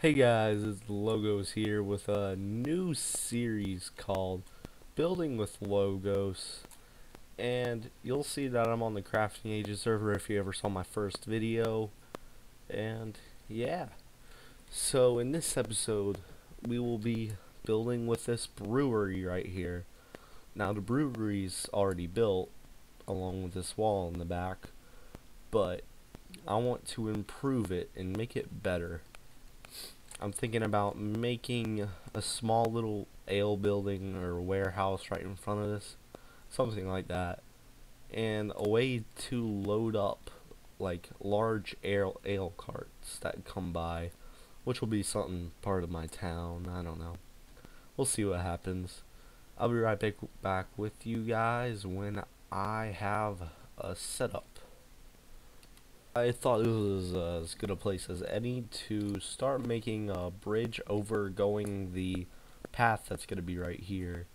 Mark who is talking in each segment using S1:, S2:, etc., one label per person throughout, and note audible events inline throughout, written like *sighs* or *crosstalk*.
S1: Hey guys, it's Logos here with a new series called Building with Logos. And you'll see that I'm on the Crafting Ages server if you ever saw my first video. And yeah. So in this episode, we will be building with this brewery right here. Now the brewery's already built along with this wall in the back. But I want to improve it and make it better. I'm thinking about making a small little ale building or warehouse right in front of this. Something like that. And a way to load up like large ale, ale carts that come by. Which will be something part of my town. I don't know. We'll see what happens. I'll be right back, back with you guys when I have a setup. I thought this was uh, as good a place as any to start making a bridge over going the path that's going to be right here.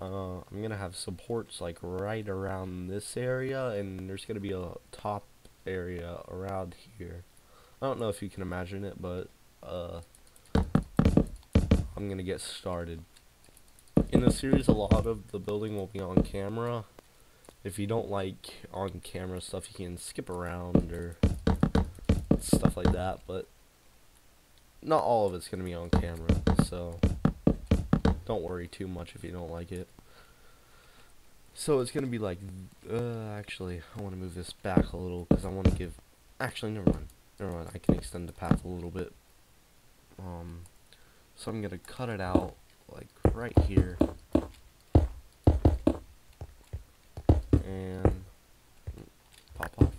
S1: Uh, I'm going to have supports like right around this area and there's going to be a top area around here. I don't know if you can imagine it, but uh, I'm going to get started. In the series, a lot of the building will be on camera, if you don't like on camera stuff you can skip around or stuff like that but not all of it's gonna be on camera so don't worry too much if you don't like it. So it's gonna be like uh, actually I want to move this back a little because I want to give actually never mind never mind I can extend the path a little bit. Um so I'm gonna cut it out like right here and pop off.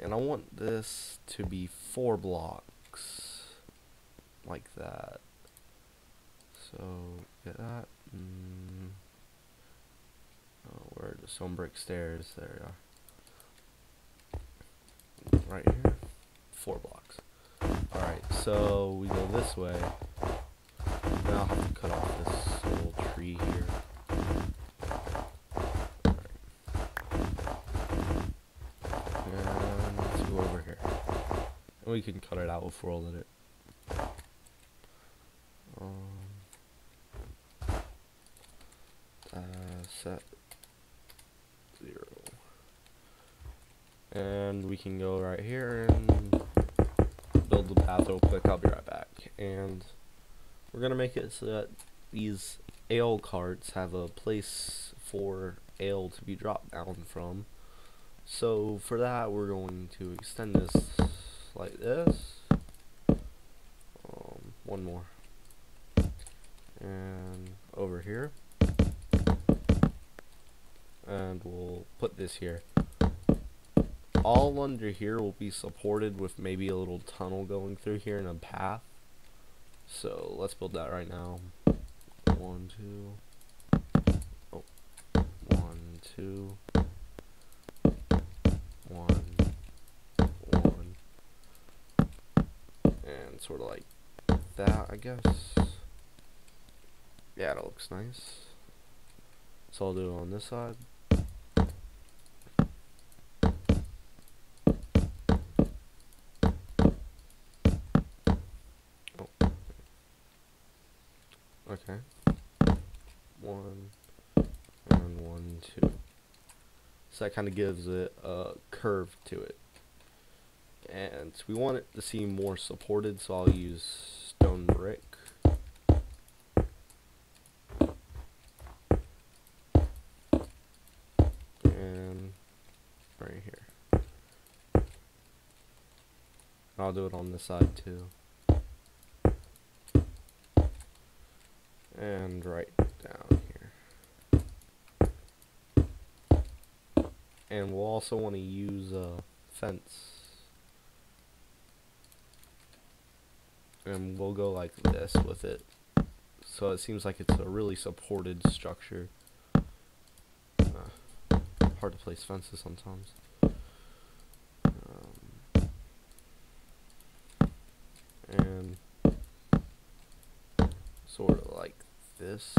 S1: And I want this to be four blocks like that. So get that. Mm. Oh, where are the stone brick stairs? There they are. Right here. Four blocks. Alright, so we go this way. Now I'll have to cut off this little tree here. And we can cut it out before we'll let it. Um, uh, set zero. And we can go right here and build the path real quick. I'll be right back. And we're to make it so that these ale carts have a place for ale to be dropped down from. So for that, we're going to extend this like this. Um, one more. And over here. And we'll put this here. All under here will be supported with maybe a little tunnel going through here and a path. So let's build that right now. One, two. Oh. One, two. Sort of like that, I guess. Yeah, that looks nice. So I'll do it on this side. Oh. Okay. One and one, two. So that kind of gives it a curve to it and we want it to seem more supported so I'll use stone brick. And right here. I'll do it on this side too. And right down here. And we'll also want to use a fence and we'll go like this with it. So it seems like it's a really supported structure. Uh, hard to place fences sometimes. Um, and sort of like this.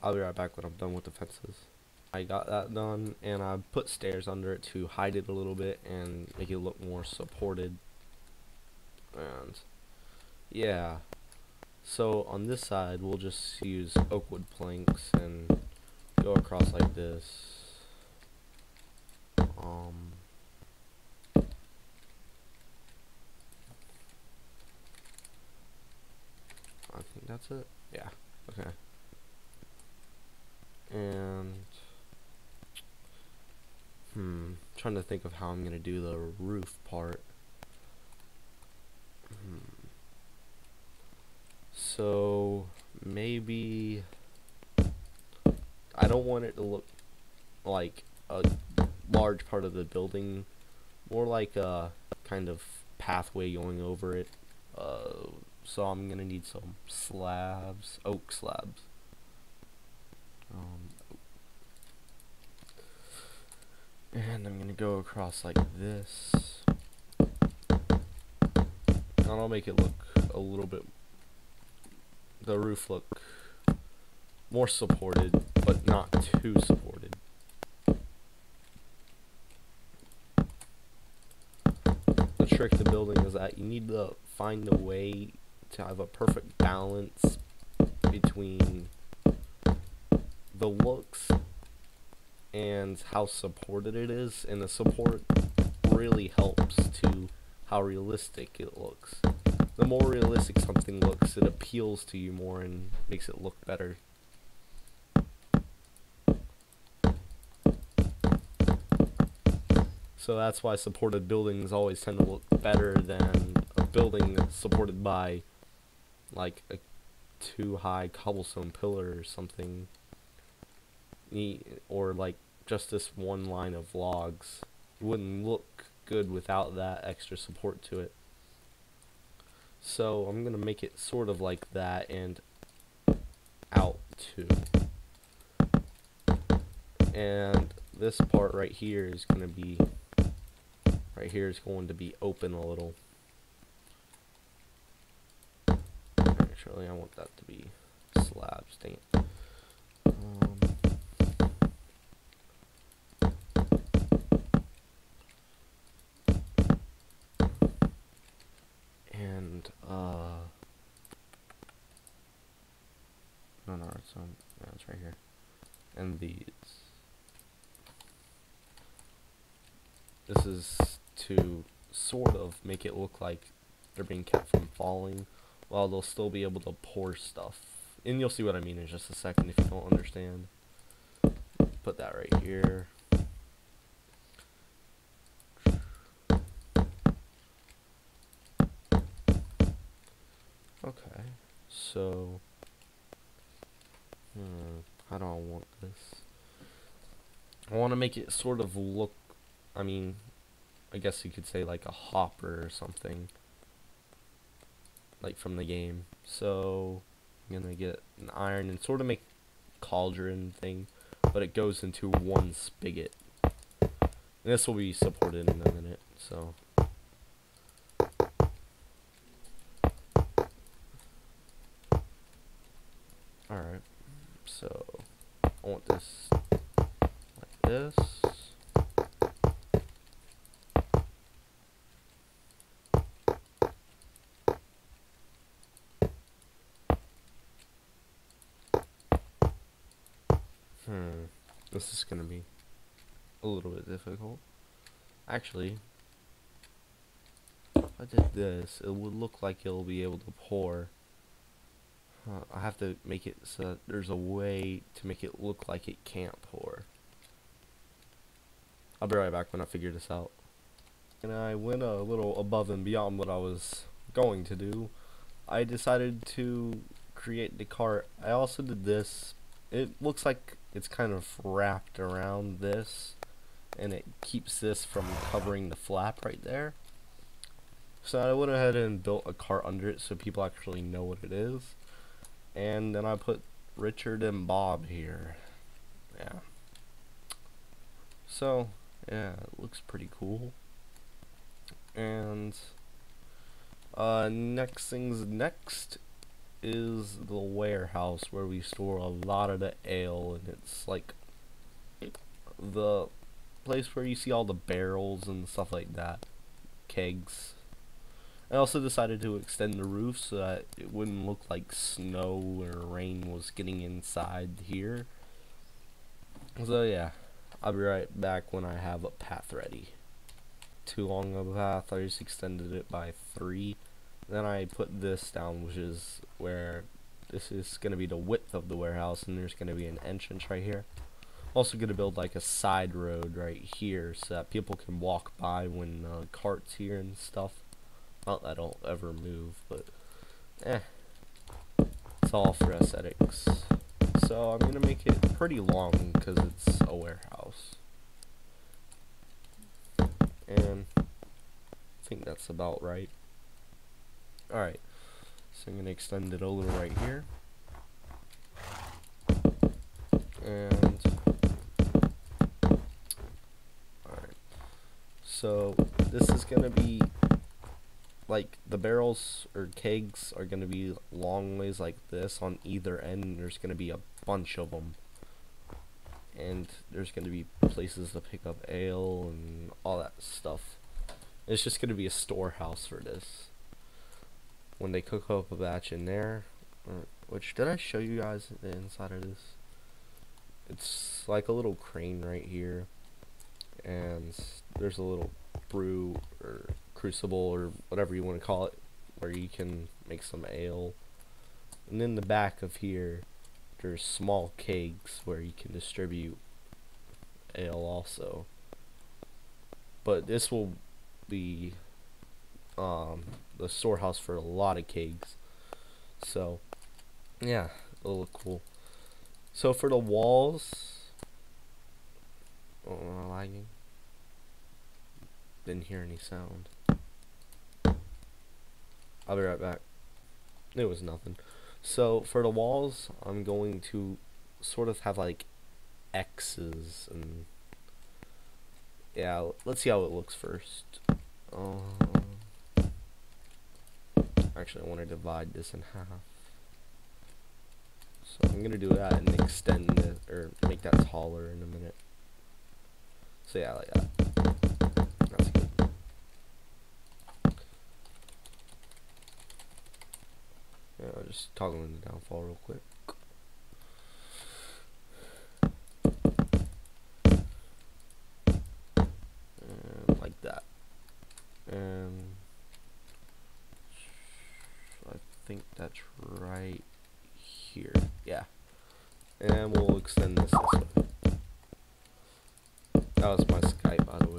S1: I'll be right back when I'm done with the fences I got that done and I put stairs under it to hide it a little bit and make it look more supported. And yeah. So on this side we'll just use oak wood planks and go across like this. Um I think that's it. Yeah. Okay. And hmm trying to think of how I'm gonna do the roof part. Hmm. So maybe I don't want it to look like a large part of the building. More like a kind of pathway going over it. Uh, so I'm gonna need some slabs oak slabs. Um, and I'm gonna go across like this. And I'll make it look a little bit the roof look more supported but not too supported. The trick to building is that you need to find a way to have a perfect balance between the looks and how supported it is, and the support really helps to how realistic it looks. The more realistic something looks, it appeals to you more and makes it look better. So that's why supported buildings always tend to look better than a building supported by like a too high cobblestone pillar or something or like just this one line of logs wouldn't look good without that extra support to it. So I'm gonna make it sort of like that and out too. And this part right here is gonna be right here is going to be open a little. Actually I want that to be slabs, dang it. Um, so no, it's right here. And these. This is to sort of make it look like they're being kept from falling while they'll still be able to pour stuff. And you'll see what I mean in just a second if you don't understand. Put that right here. Okay, so Hmm, how don't want this? I want to make it sort of look, I mean, I guess you could say like a hopper or something. Like from the game. So, I'm going to get an iron and sort of make cauldron thing, but it goes into one spigot. And this will be supported in a minute, so. Alright so I want this like this. Hmm, this is gonna be a little bit difficult. Actually, if I did this, it would look like it'll be able to pour I have to make it so there's a way to make it look like it can't pour. I'll be right back when I figure this out. And I went a little above and beyond what I was going to do. I decided to create the cart. I also did this. It looks like it's kind of wrapped around this and it keeps this from covering the flap right there. So I went ahead and built a cart under it so people actually know what it is and then I put Richard and Bob here. Yeah. So yeah it looks pretty cool. And uh, next things next is the warehouse where we store a lot of the ale and it's like the place where you see all the barrels and stuff like that, kegs. I also decided to extend the roof so that it wouldn't look like snow or rain was getting inside here. So yeah, I'll be right back when I have a path ready. Too long of a path, I just extended it by three. Then I put this down, which is where this is going to be the width of the warehouse, and there's going to be an entrance right here. Also going to build like a side road right here so that people can walk by when uh, carts here and stuff. Not that I'll ever move, but eh. It's all for aesthetics. So I'm to make it pretty long because it's a warehouse. And I think that's about right. Alright. So I'm to extend it a little right here. And Alright. So this is to be like the barrels or kegs are going to be long ways like this on either end. There's going to be a bunch of them. And there's going to be places to pick up ale and all that stuff. It's just going to be a storehouse for this. When they cook up a batch in there, or, which did I show you guys the inside of this? It's like a little crane right here. And there's a little brew or crucible or whatever you want to call it where you can make some ale. And in the back of here there's small kegs where you can distribute ale also. But this will be um, the storehouse for a lot of kegs. So yeah it'll look cool. So for the walls oh am I lagging? Didn't hear any sound I'll be right back. It was nothing. So for the walls, I'm going to sort of have like X's and yeah. Let's see how it looks first. Um, actually, I want to divide this in half. So I'm gonna do that and extend it or make that taller in a minute. So yeah, like that. Just toggling the downfall real quick. Like that. And I think that's right here. Yeah. And we'll extend this this way. That was my Skype, by the way.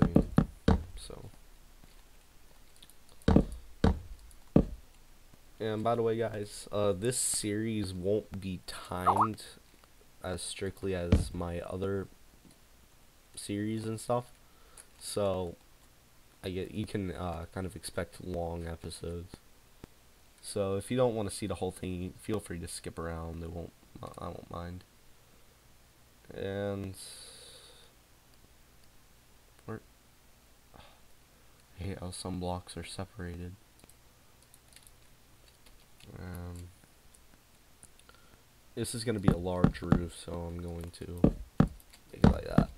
S1: And by the way, guys, uh, this series won't be timed as strictly as my other series and stuff. So, I get you can uh, kind of expect long episodes. So if you don't want to see the whole thing, feel free to skip around. Won't. I won't mind. And where? *sighs* I hate how some blocks are separated. Um, this is going to be a large roof, so I'm going to make it like that.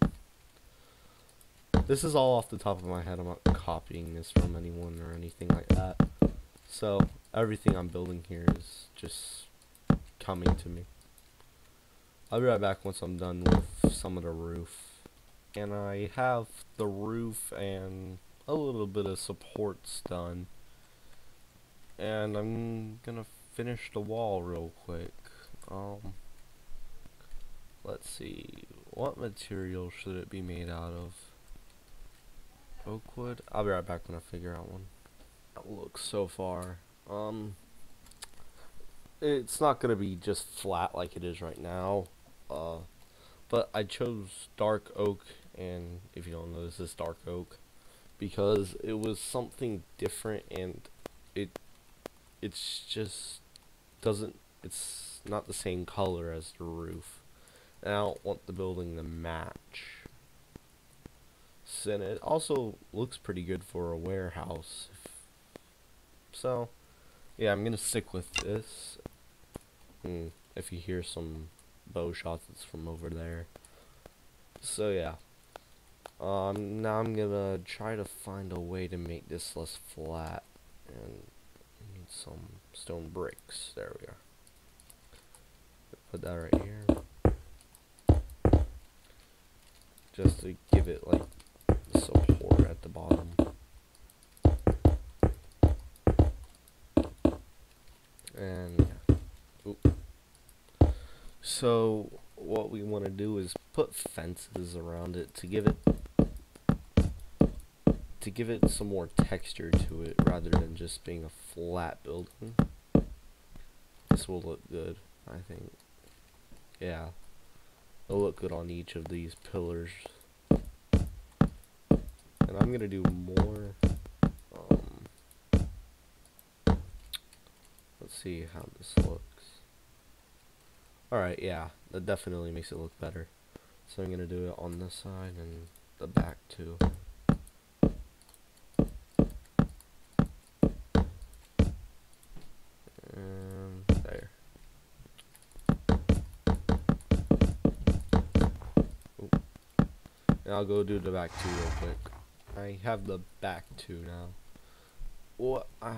S1: This is all off the top of my head. I'm not copying this from anyone or anything like that. So, everything I'm building here is just coming to me. I'll be right back once I'm done with some of the roof. And I have the roof and a little bit of supports done and I'm gonna finish the wall real quick. Um, let's see, what material should it be made out of? Oak wood? I'll be right back when I figure out one. That looks so far. Um, it's not gonna be just flat like it is right now. Uh, but I chose dark oak, and if you don't know, this is dark oak because it was something different and it it's just doesn't it's not the same color as the roof. And I don't want the building to match. And it also looks pretty good for a warehouse. So yeah I'm gonna stick with this. And if you hear some bow shots it's from over there. So yeah. Um, now I'm gonna try to find a way to make this less flat, and some stone bricks. There we are. Put that right here, just to give it like support at the bottom. And yeah. So what we want to do is put fences around it to give it to give it some more texture to it rather than just being a flat building. This will look good, I think. Yeah. It'll look good on each of these pillars. And I'm gonna do more um, let's see how this looks. Alright, yeah, that definitely makes it look better. So I'm gonna do it on this side and the back too. And I'll go do the back two real quick. I have the back two now. What uh,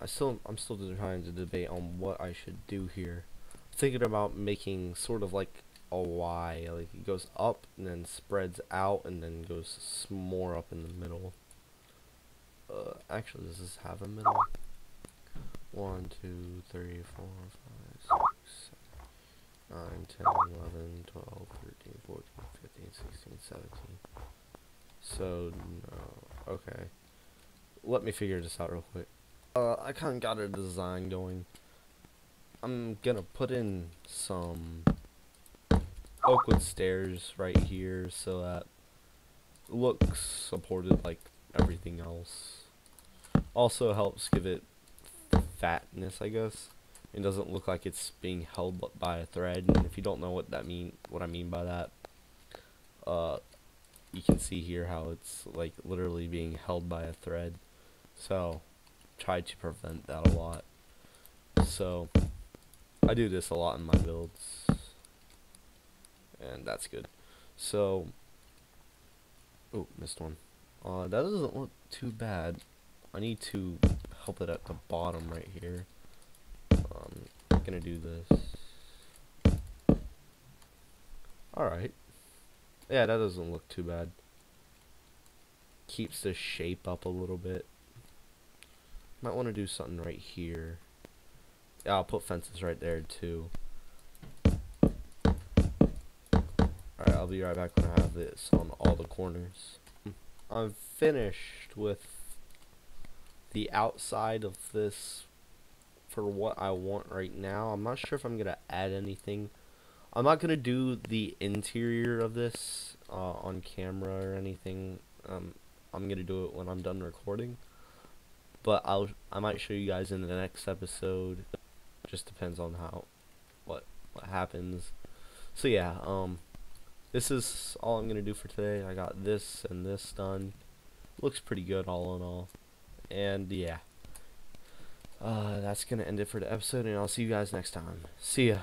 S1: I still I'm still trying to debate on what I should do here. I'm thinking about making sort of like a Y, like it goes up and then spreads out and then goes more up in the middle. Uh, actually, does this have a middle? 1, 2, 3, 4, 5, 6, 7, 9, 10, 11, 12, 13, 14, 15, 16, 17. So, no. Okay. Let me figure this out real quick. Uh, I kind of got a design going. I'm gonna put in some oakwood stairs right here so that looks supported like everything else. Also helps give it fatness, I guess. It doesn't look like it's being held by a thread. And if you don't know what that mean, what I mean by that, uh, you can see here how it's like literally being held by a thread. So, try to prevent that a lot. So, I do this a lot in my builds and that's good. So, oh, missed one. Uh, that doesn't look too bad. I need to help it at the bottom right here. Um, I'm gonna do this. Alright. Yeah, that doesn't look too bad. Keeps the shape up a little bit. Might want to do something right here. Yeah, I'll put fences right there too. Alright, I'll be right back when I have this on all the corners. I'm finished with the outside of this for what I want right now. I'm not sure if I'm going to add anything. I'm not going to do the interior of this uh, on camera or anything. Um, I'm going to do it when I'm done recording. But I'll I might show you guys in the next episode. Just depends on how what what happens. So yeah, um this is all I'm gonna do for today. I got this and this done. Looks pretty good all in all. And yeah. Uh, that's gonna end it for the episode and I'll see you guys next time. See ya.